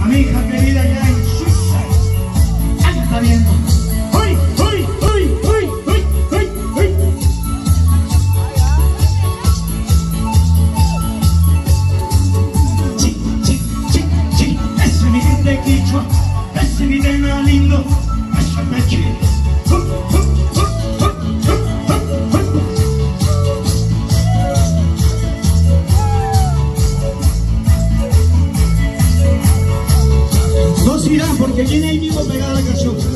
a mi hija querida. Ahí está viendo. ¡Uy, uy, uy, uy, uy, uy, uy! Chi, chi, chi, ese es mi gente quichua, ese es mi nena lindo, eso me irán porque viene ahí mismo pegada la canción.